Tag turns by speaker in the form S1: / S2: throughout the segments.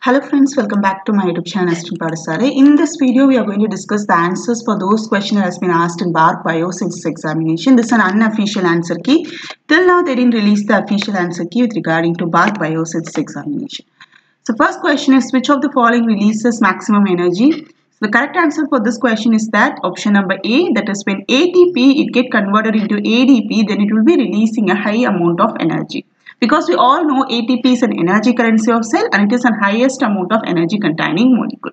S1: Hello friends, welcome back to my YouTube channel Nasrin Padasalai. In this video, we are going to discuss the answers for those questions that has been asked in BARC Biosciences examination. This is an unofficial answer key. Till now, they didn't release the official answer key with regarding to BARC Biosciences examination. So first question is, which of the following releases maximum energy? The correct answer for this question is that option number A, that is when ATP, it get converted into ADP, then it will be releasing a high amount of energy because we all know ATP is an energy currency of cell and it is the highest amount of energy containing molecule.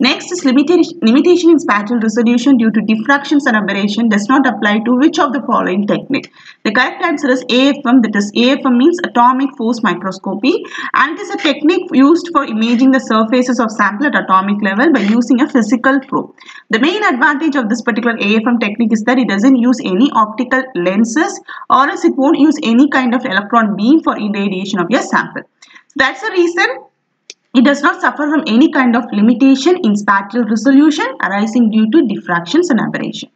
S1: Next is limitation, in spatial resolution due to diffractions and aberration does not apply to which of the following technique. The correct answer is AFM that is AFM means atomic force microscopy and it is a technique used for imaging the surfaces of sample at atomic level by using a physical probe. The main advantage of this particular AFM technique is that it doesn't use any optical lenses or else it won't use any kind of electron beam for irradiation of your sample. That's the reason it does not suffer from any kind of limitation in spatial resolution arising due to diffractions and aberration.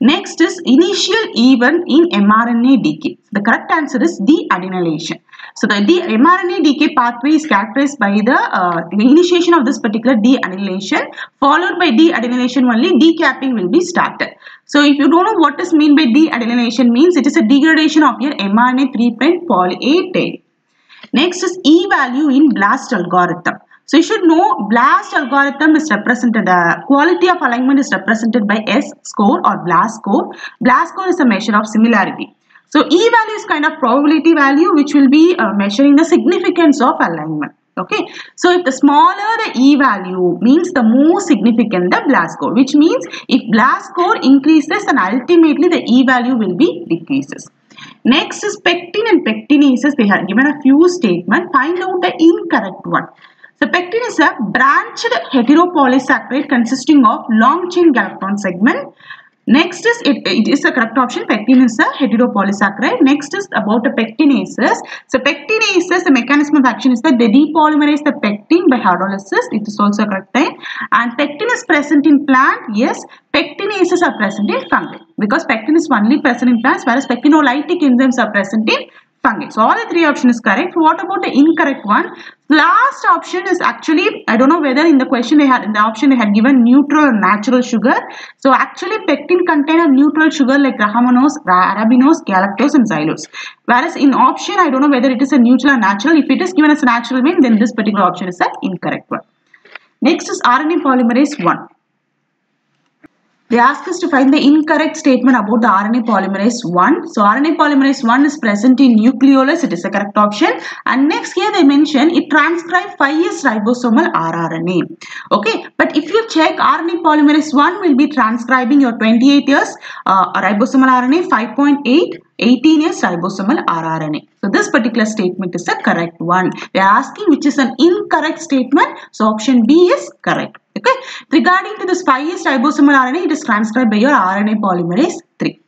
S1: Next is initial event in mRNA decay. The correct answer is deadenylation. So the mRNA decay pathway is characterized by the, uh, initiation of this particular deadenylation followed by deadenylation only decapping will be started. So if you don't know what is mean by deadenylation means it is a degradation of your mRNA 3' poly A tail. Next is E value in BLAST algorithm. So you should know BLAST algorithm is represented, uh, quality of alignment is represented by S score or BLAST score. BLAST score is a measure of similarity. So E value is kind of probability value which will be uh, measuring the significance of alignment. Okay, so if the smaller the E value means the more significant the BLAST score which means if BLAST score increases and ultimately the E value will be decreases. Next is pectin and pectinases. They have given a few statements. Find out the incorrect one. So pectin is a branched heteropolysaccharide consisting of long chain galactose segment. Next is it, it is the correct option. Pectin is a heteropolysaccharide. Next is about the pectinases. So pectinases, the mechanism of action is that they depolymerize the pectin by hydrolysis. It is also correct time. And pectin is present in plant. Yes, pectinases are present in fungi because pectin is only present in plants whereas pectinolytic enzymes are present in fungi. So all the three options is correct. What about the incorrect one? Last option is actually, I don't know whether in the question they had, in the option they had given neutral or natural sugar. So actually pectin contain a neutral sugar like rhamnose, arabinose, galactose and xylose. Whereas in option, I don't know whether it is a neutral or natural. If it is given as a natural mean, then this particular option is the incorrect one. Next is RNA polymerase 1. They ask us to find the incorrect statement about the RNA polymerase 1. So RNA polymerase 1 is present in nucleolus. It is the correct option. And next here they mention it transcribes 5S ribosomal rRNA. Okay. But if you check RNA polymerase 1 will be transcribing your 28 years uh, ribosomal RNA 5.8 18 is ribosomal rRNA. So this particular statement is the correct one. They are asking which is an incorrect statement. So option B is correct. Okay. Regarding to the 5S ribosomal RNA, it is transcribed by your RNA polymerase 3.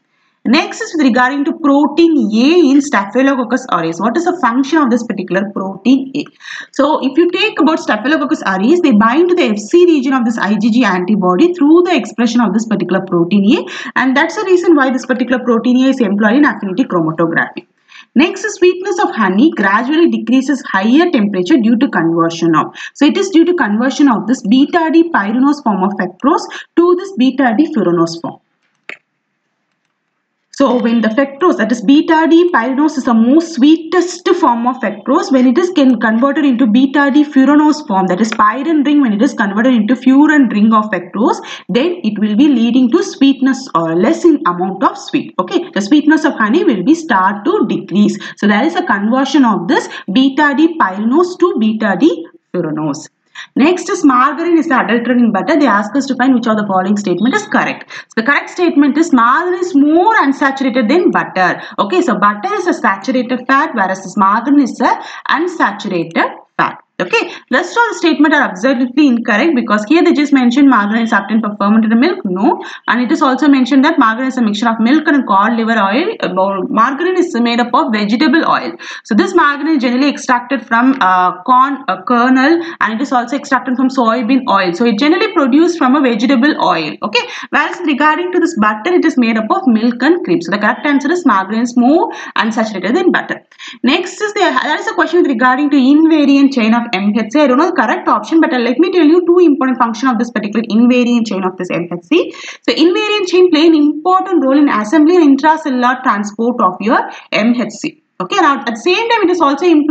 S1: Next is with regarding to protein A in Staphylococcus aureus. What is the function of this particular protein A? So if you take about Staphylococcus aureus, they bind to the FC region of this IgG antibody through the expression of this particular protein A and that's the reason why this particular protein A is employed in affinity chromatography. Next, the sweetness of honey gradually decreases higher temperature due to conversion of. So, it is due to conversion of this beta D pyranose form of fructose to this beta D furanose form. So when the fructose that is beta D pyranose is the most sweetest form of fructose when it is converted into beta D furanose form that is pyran ring when it is converted into furan ring of fructose then it will be leading to sweetness or less in amount of sweet. Okay? The sweetness of honey will be start to decrease. So there is a conversion of this beta D pyranose to beta D furanose. Next is margarine is the adulterating butter. They ask us to find which of the following statement is correct. So the correct statement is margarine is more unsaturated than butter. Okay, so butter is a saturated fat whereas this margarine is a unsaturated. Okay, rest of the statement are absolutely incorrect because here they just mentioned margarine is obtained from fermented milk. No, and it is also mentioned that margarine is a mixture of milk and cod liver oil. Margarine is made up of vegetable oil. So this margarine is generally extracted from uh, corn uh, kernel and it is also extracted from soybean oil. So it generally produced from a vegetable oil. Okay, whereas regarding to this butter, it is made up of milk and cream. So the correct answer is margarine is more unsaturated than butter. Next is there, there is a question regarding to invariant chain of MHC I don't know the correct option, but let me tell you two important function of this particular invariant chain of this MHC. So invariant chain play an important role in assembly and intracellular transport of your MHC okay now at the same time it is also in,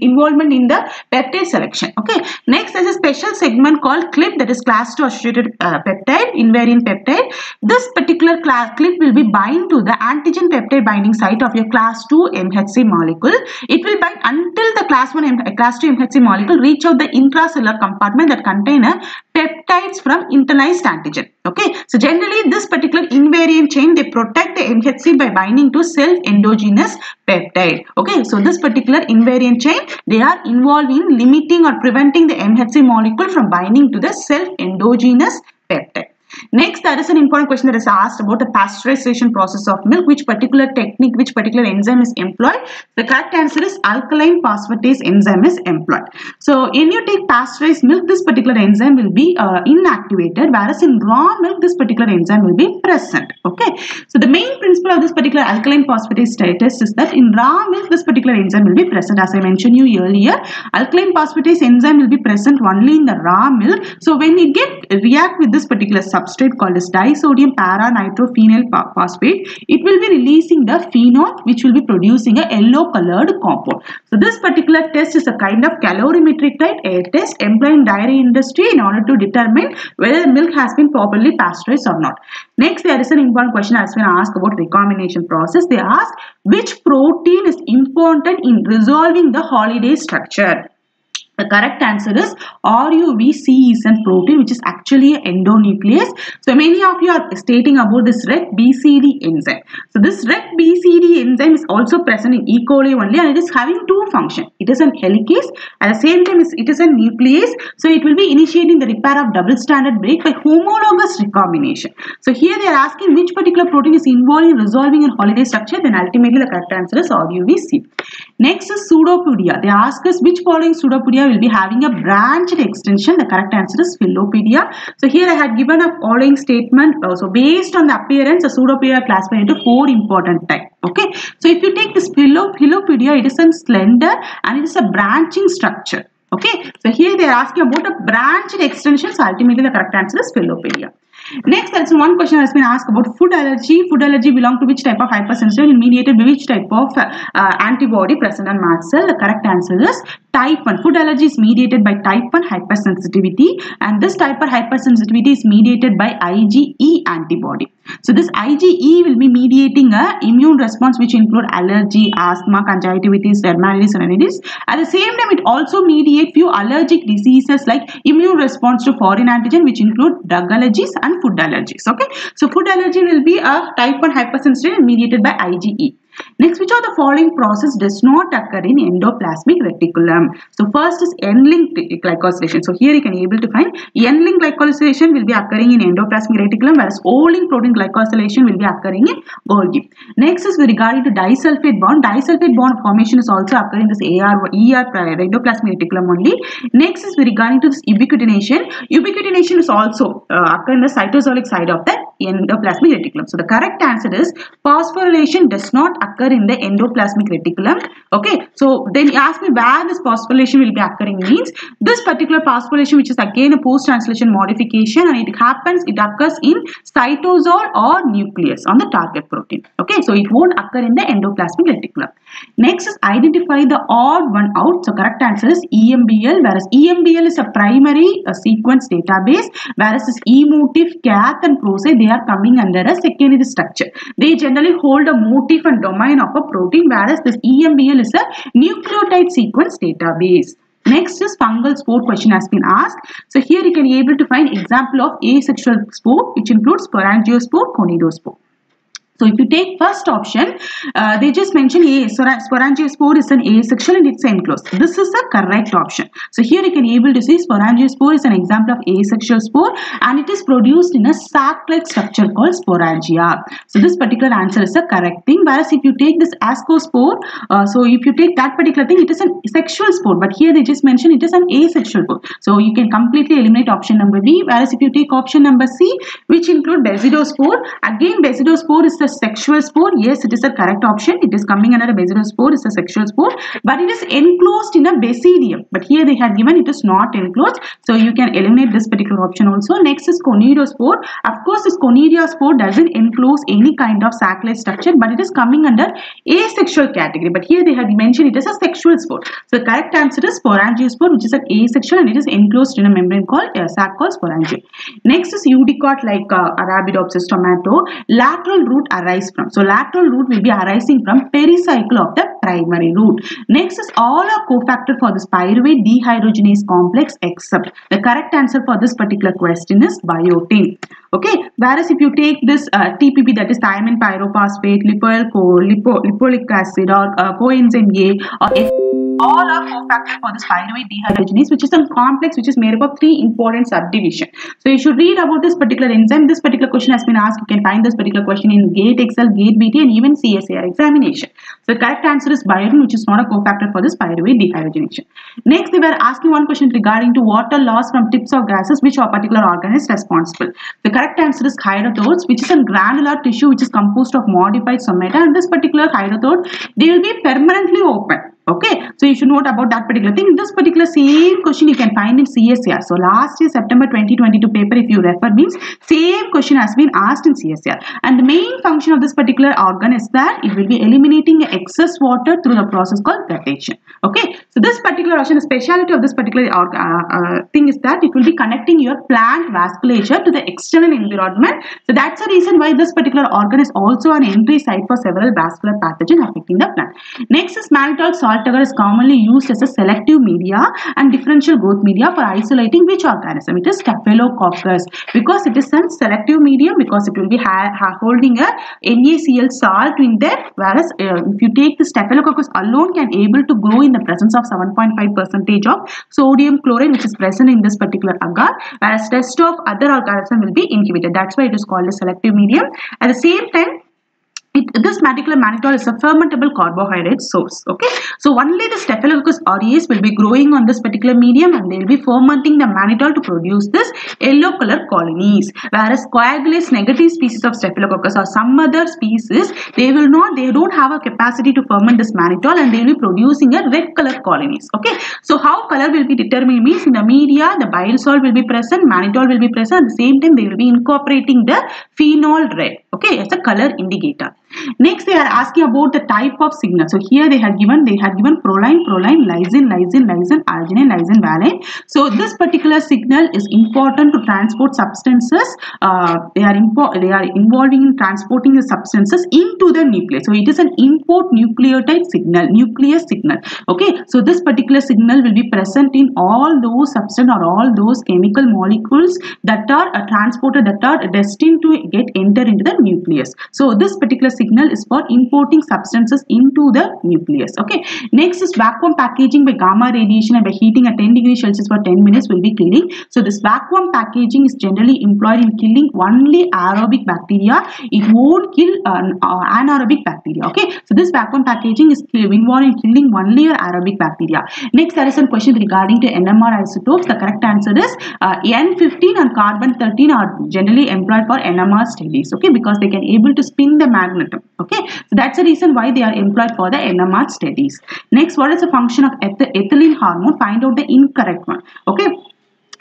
S1: involvement in the peptide selection. Okay next there's a special segment called clip that is class 2 associated uh, peptide invariant peptide. This particular class clip will be bind to the antigen peptide binding site of your class 2 MHC molecule. It will bind until the class 1 M class 2 MHC molecule reach out the intracellular compartment that contain a peptides from internalized antigen. Okay so generally this particular invariant chain they protect the MHC by binding to self endogenous peptide. Okay so this particular invariant chain they are involved in limiting or preventing the MHC molecule from binding to the self endogenous peptide Next, there is an important question that is asked about the pasteurization process of milk, which particular technique, which particular enzyme is employed. The correct answer is alkaline phosphatase enzyme is employed. So, when you take pasteurized milk, this particular enzyme will be uh, inactivated, whereas in raw milk, this particular enzyme will be present. Okay. So, the main principle of this particular alkaline phosphatase test is that in raw milk, this particular enzyme will be present. As I mentioned you earlier, alkaline phosphatase enzyme will be present only in the raw milk. So, when it get react with this particular substance, substrate called as disodium para-nitrophenyl phosphate. It will be releasing the phenol which will be producing a yellow colored compound. So this particular test is a kind of colorimetric type air test employed in dairy industry in order to determine whether milk has been properly pasteurized or not. Next there is an important question has been asked about the recombination process. They ask which protein is important in resolving the Holliday structure. The correct answer is RUVC is a protein which is actually an endonuclease. So many of you are stating about this REC BCD enzyme. So this REC BCD enzyme is also present in E. coli only and it is having two functions. It is an helicase at the same time it is a nuclease. So it will be initiating the repair of double stranded break by homologous recombination. So here they are asking which particular protein is involved in resolving a Holliday structure then ultimately the correct answer is RUVC. Next is pseudopodia. They ask us which following pseudopodia will be having a branched extension. The correct answer is Filopodia. So here I had given a following statement. Uh, so based on the appearance, a pseudopodia classified into four important types. Okay. So if you take this Filopodia, it is a slender and it is a branching structure. Okay. So here they are asking about a branched extension. So ultimately the correct answer is Filopodia. Next, there's one question has been asked about food allergy. Food allergy belong to which type of hypersensitivity mediated by which type of uh, antibody present on mast cell? The correct answer is type 1. Food allergy is mediated by type 1 hypersensitivity and this type of hypersensitivity is mediated by IgE antibody. So this IgE will be mediating a immune response which include allergy, asthma, conjunctivitis, dermatitis, rhinitis. At the same time, it also mediate few allergic diseases like immune response to foreign antigen which include drug allergies and food allergies. Okay. So food allergy will be a type 1 hypersensitivity mediated by IgE. Next, which of the following process does not occur in endoplasmic reticulum? So, first is N-link glycosylation. So, here you can able to find N-link glycosylation will be occurring in endoplasmic reticulum whereas O-link protein glycosylation will be occurring in Golgi. Next is with regard to disulfide bond. Disulfide bond formation is also occurring in this AR, ER endoplasmic reticulum only. Next is with regard to this ubiquitination. Ubiquitination is also uh, in the cytosolic side of the endoplasmic reticulum. So, the correct answer is phosphorylation does not occur in the endoplasmic reticulum. Okay, so then you ask me where this phosphorylation will be occurring means this particular phosphorylation which is again a post-translation modification and it happens, it occurs in cytosol or nucleus on the target protein. Okay, so it won't occur in the endoplasmic reticulum. Next is identify the odd one out. So correct answer is EMBL whereas EMBL is a primary a sequence database whereas this eMOTIF, CATH and PROSITE they are coming under a secondary structure. They generally hold a motif and domain of a protein whereas this EMBL is a nucleotide sequence database. Next is fungal spore question has been asked. So here you can be able to find example of asexual spore which includes sporangiospore, conidiospore. So if you take first option, uh, they just mentioned a sporangiospore is an asexual and it's enclosed. This is the correct option. So here you can able to see sporangiospore is an example of asexual spore and it is produced in a sac-like structure called sporangia. So this particular answer is the correct thing. Whereas if you take this ascospore, uh, so if you take that particular thing, it is an sexual spore. But here they just mentioned it is an asexual spore. So you can completely eliminate option number B. Whereas if you take option number C, which include basidiospore, again basidiospore is the sexual spore. Yes, it is a correct option. It is coming under a basidiospore. It's a sexual spore, but it is enclosed in a basidium. But here they have given it is not enclosed. So you can eliminate this particular option also. Next is conidiospore. Of course, this conidiospore doesn't enclose any kind of sac-like structure, but it is coming under asexual category. But here they have mentioned it as a sexual spore. So the correct answer is sporangiospore, which is an asexual and it is enclosed in a membrane called uh, sac called sporangium. Next is eudicot like uh, Arabidopsis tomato. Lateral root arise from. So lateral root will be arising from pericycle of the primary root. Next is all are cofactor for this pyruvate dehydrogenase complex except the correct answer for this particular question is biotin. Okay, whereas if you take this uh, TPP that is thiamine pyrophosphate, lipoyl lipo, lipoic acid or uh, coenzyme A or all are cofactor for this pyruvate dehydrogenase which is a complex which is made up of three important subdivision. So you should read about this particular enzyme. This particular question has been asked. You can find this particular question in GATE XL, GATE BT and even CSIR examination. So the correct answer is biotin which is not a cofactor for this pyruvate dehydrogenation. Next they were asking one question regarding to water loss from tips of gases which particular organ is responsible. The correct answer is hydathodes which is a granular tissue which is composed of modified stomata and this particular hydathode they will be permanently open okay so you should note about that particular thing. This particular same question you can find in CSIR so last year September 2022 paper if you refer means same question has been asked in CSIR and the main function of this particular organ is that it will be eliminating excess water through the process called guttation okay so this particular option the speciality of this particular uh, uh, thing is that it will be connecting your plant vasculature to the external environment. So that's the reason why this particular organ is also an entry site for several vascular pathogens affecting the plant. Next is mannitol salt salt is commonly used as a selective media and differential growth media for isolating which organism? It is Staphylococcus because it is a selective medium because it will be holding a NaCl salt in there whereas uh, if you take the Staphylococcus alone can able to grow in the presence of 7.5 percentage of sodium chloride which is present in this particular agar whereas rest of other organism will be inhibited. That's why it is called a selective medium. At the same time it, this particular mannitol is a fermentable carbohydrate source. Okay, so only the Staphylococcus aureus will be growing on this particular medium, and they will be fermenting the mannitol to produce this yellow color colonies. Whereas coagulase negative species of Staphylococcus or some other species, they will not, they don't have a capacity to ferment this mannitol, and they will be producing a red color colonies. Okay, so how color will be determined means in the media the bile salt will be present, mannitol will be present. At the same time, they will be incorporating the phenol red. Okay, as a color indicator. Next, they are asking about the type of signal. So here they have given, they have given proline, proline, lysine, lysine, lysine, arginine, lysine, valine. So this particular signal is important to transport substances. Uh, they are they are involving in transporting the substances into the nucleus. So it is an import nucleotide signal, nucleus signal. Okay, so this particular signal will be present in all those substance or all those chemical molecules that are uh, transported that are destined to get enter into the nucleus. So this particular signal is for importing substances into the nucleus. Okay. Next is vacuum packaging by gamma radiation and by heating at 10 degrees Celsius for 10 minutes will be killing. So this vacuum packaging is generally employed in killing only aerobic bacteria. It won't kill uh, uh, anaerobic bacteria. Okay. So this vacuum packaging is involved in killing only your aerobic bacteria. Next there is some question regarding to NMR isotopes. The correct answer is uh, N15 and carbon 13 are generally employed for NMR studies. Okay. Because they can able to spin the magnet Okay, so that's the reason why they are employed for the NMR studies. Next, what is the function of eth ethylene hormone? Find out the incorrect one. Okay,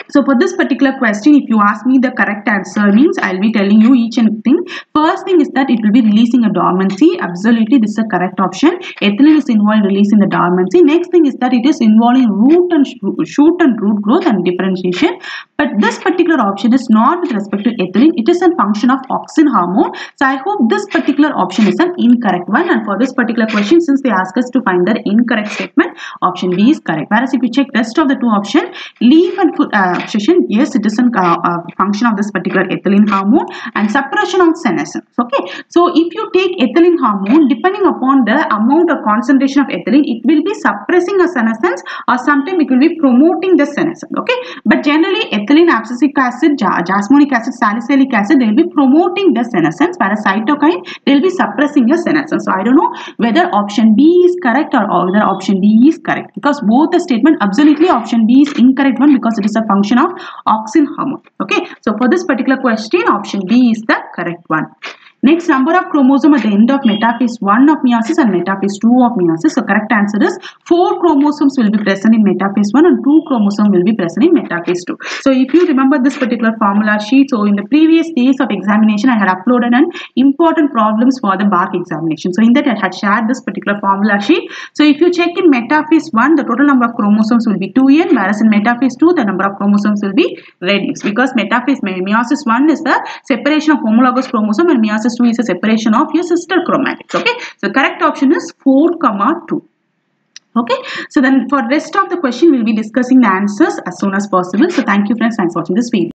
S1: so for this particular question, if you ask me the correct answer means I'll be telling you each and thing. First thing is that it will be releasing a dormancy. Absolutely, this is a correct option. Ethylene is involved in releasing the dormancy. Next thing is that it is involving root and shoot and root growth and differentiation. But this particular option is not with respect to ethylene. It is a function of auxin hormone. So I hope this particular option is an incorrect one. And for this particular question, since they ask us to find the incorrect statement, option B is correct. Whereas if you check rest of the two options, leaf and food, uh, yes, it is a uh, uh, function of this particular ethylene hormone and suppression of senescence. Okay, so if you take ethylene hormone, depending upon the amount or concentration of ethylene, it will be suppressing a senescence or sometimes it will be promoting the senescence. Okay, but generally ethylene, abscisic acid, jasmonic acid, salicylic acid, they will be promoting the senescence, whereas cytokine, they will be suppressing the senescence. So I don't know whether option B is correct or whether option D is correct because both the statement absolutely option B is incorrect one because it is a function of auxin hormone. Okay. So for this particular question, option B is the correct one. Next, number of chromosome at the end of metaphase 1 of meiosis and metaphase 2 of meiosis. So, correct answer is 4 chromosomes will be present in metaphase 1 and 2 chromosomes will be present in metaphase 2. So, if you remember this particular formula sheet, so in the previous days of examination, I had uploaded an important problems for the BARC examination. So, in that I had shared this particular formula sheet. So, if you check in metaphase 1, the total number of chromosomes will be 2n, whereas in metaphase 2, the number of chromosomes will be reduced because metaphase meiosis 1 is the separation of homologous chromosome and meiosis 2 is a separation of your sister chromatids okay? So correct option is 4 comma 2 okay? So then for rest of the question we'll be discussing the answers as soon as possible. So thank you friends. Thanks for watching this video